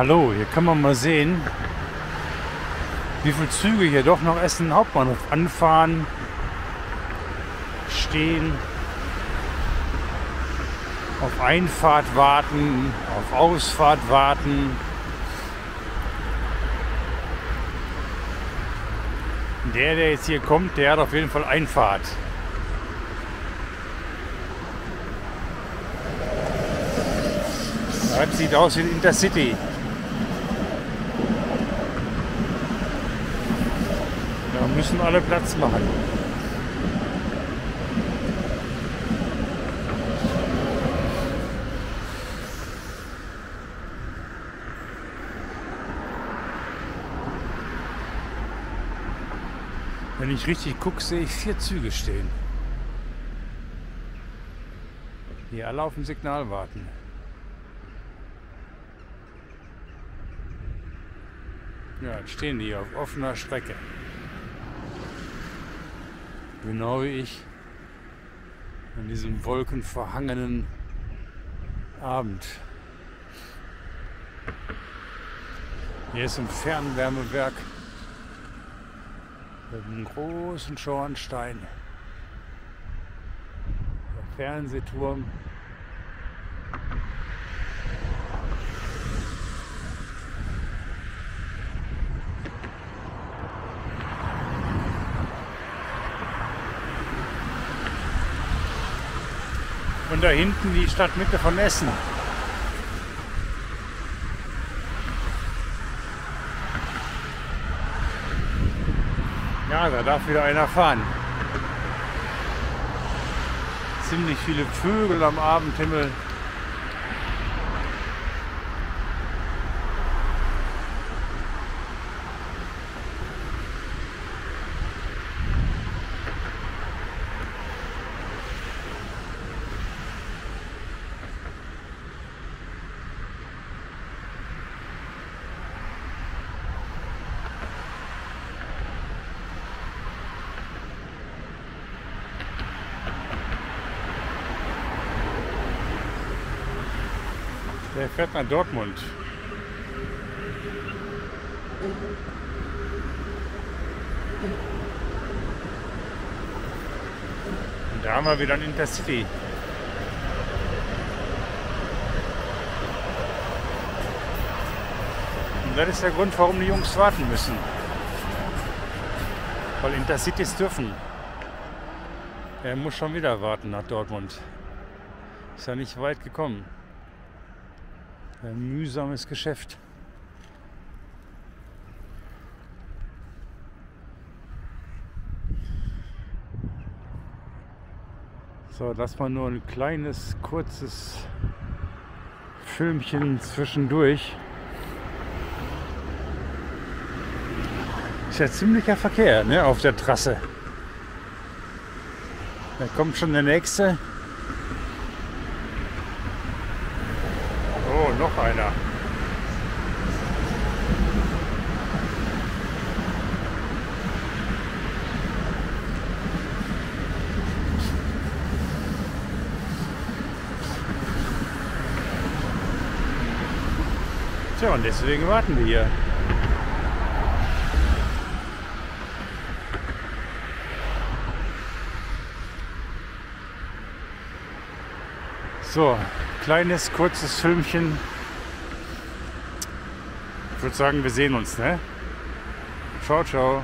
Hallo, hier kann man mal sehen, wie viele Züge hier doch noch Essen Hauptbahnhof anfahren, stehen, auf Einfahrt warten, auf Ausfahrt warten. Der, der jetzt hier kommt, der hat auf jeden Fall Einfahrt. Das sieht aus wie ein Intercity. Da müssen alle Platz machen. Wenn ich richtig gucke, sehe ich vier Züge stehen. Die alle auf ein Signal warten. Ja, jetzt stehen die auf offener Strecke. Genau wie ich an diesem wolkenverhangenen Abend. Hier ist ein Fernwärmewerk mit einem großen Schornstein. Der Fernsehturm. Da hinten die Stadtmitte von Essen. Ja, da darf wieder einer fahren. Ziemlich viele Vögel am Abendhimmel. Der fährt nach Dortmund. Und da haben wir wieder ein Intercity. Und das ist der Grund, warum die Jungs warten müssen. Weil Intercities dürfen. Er muss schon wieder warten nach Dortmund. Ist ja nicht weit gekommen. Ein mühsames Geschäft. So, das war nur ein kleines, kurzes Filmchen zwischendurch. Ist ja ziemlicher Verkehr ne, auf der Trasse. Da kommt schon der nächste. Noch einer. Tja, und deswegen warten wir hier. So, kleines, kurzes Filmchen. Ich würde sagen, wir sehen uns, ne? Ciao, ciao.